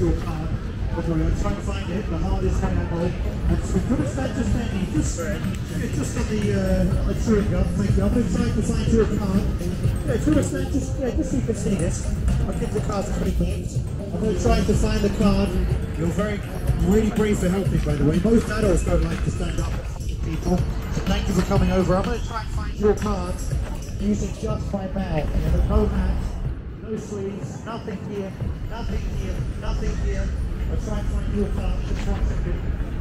and find it, the hardest handle. And so put a stand just standing, just, just on the, uh, the chewing gum. Thank you. I'm going to try to find you a card. Yeah, put a stand just, yeah, just so you can see this. I'll give the card to 20 points. I'm going to try to find the card. You're very, really brave for helping, by the way. Most adults don't like to stand up people. So thank you for coming over. I'm going to try and find your card using just my mouth. No hands, no sleeves, nothing here, nothing here, nothing here. I'll try and find your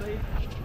please.